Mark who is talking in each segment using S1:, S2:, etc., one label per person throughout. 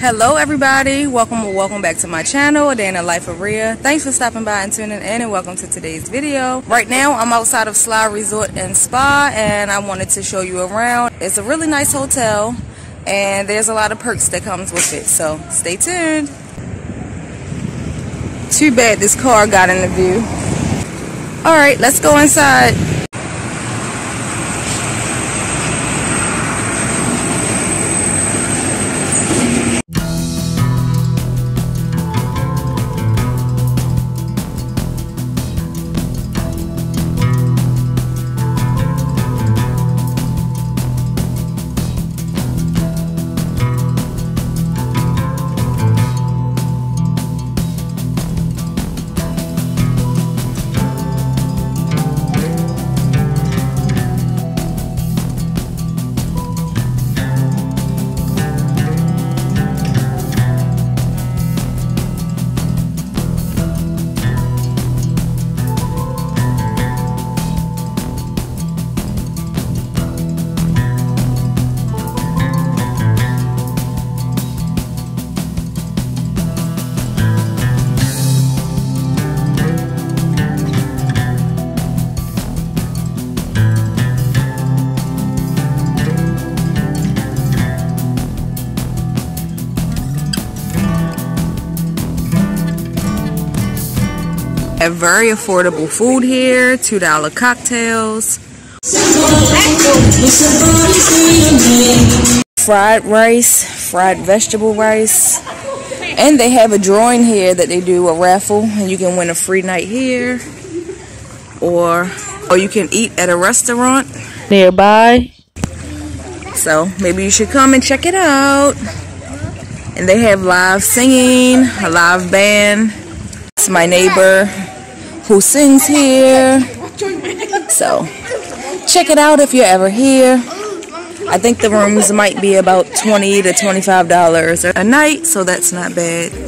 S1: Hello everybody, welcome or welcome back to my channel, A Day in the Life of Ria. Thanks for stopping by and tuning in and welcome to today's video. Right now I'm outside of Sla Resort and Spa and I wanted to show you around. It's a really nice hotel and there's a lot of perks that comes with it, so stay tuned. Too bad this car got in the view. Alright, let's go inside. Very affordable food here, $2 cocktails. Fried rice, fried vegetable rice. And they have a drawing here that they do a raffle and you can win a free night here. Or or you can eat at a restaurant nearby. So maybe you should come and check it out. And they have live singing, a live band. It's my neighbor who sings here. So check it out if you're ever here. I think the rooms might be about 20 to $25 a night, so that's not bad.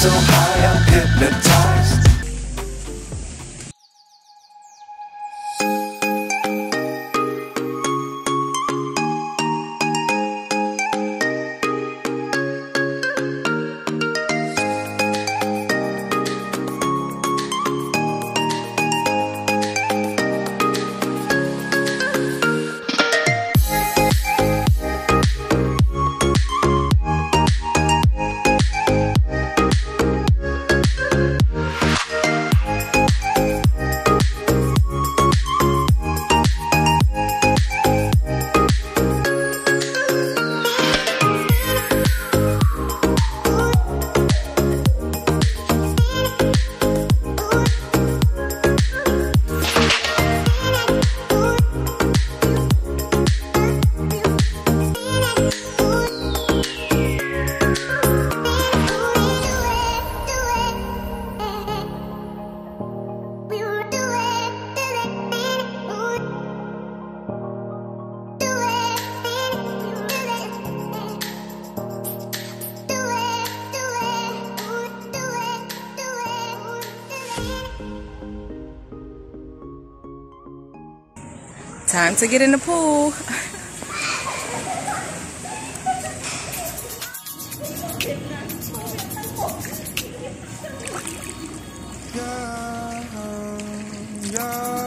S2: so high I'm hypnotized.
S1: Time to get in the pool.
S3: yeah,
S4: yeah.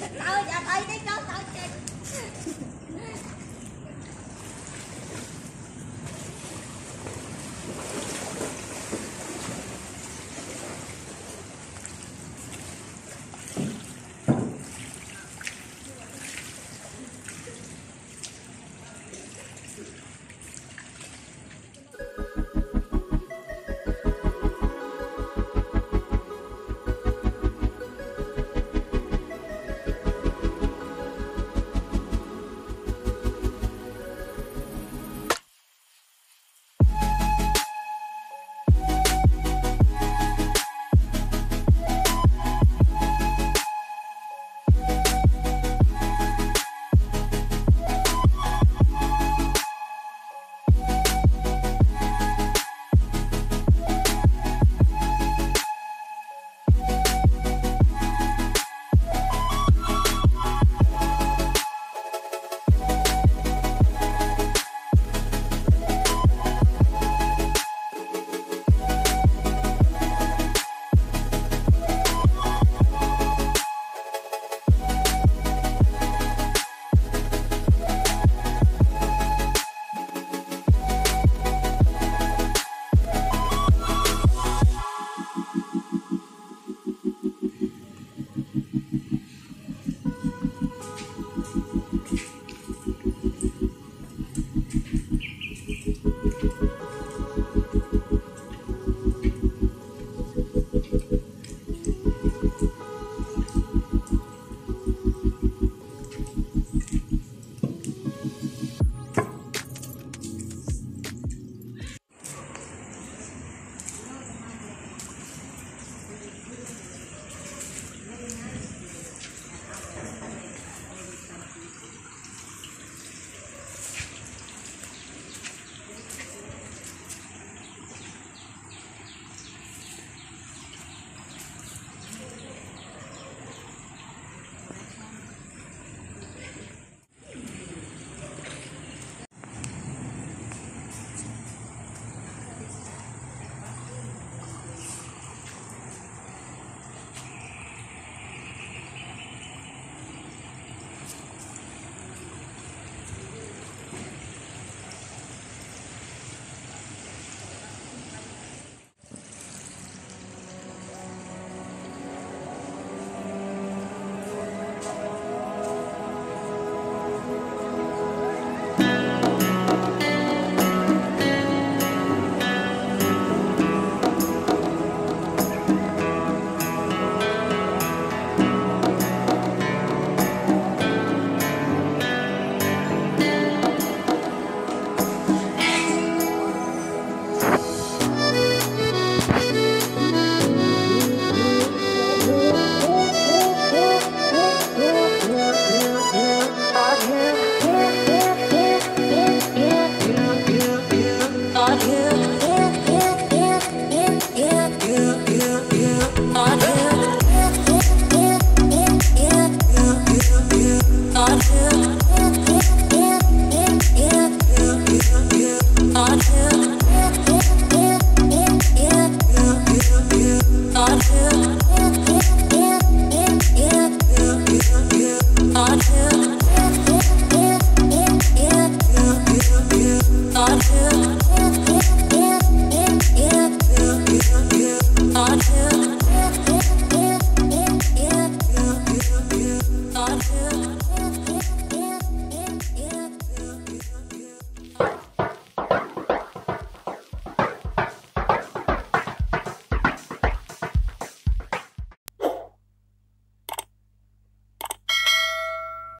S4: Từ từ, 走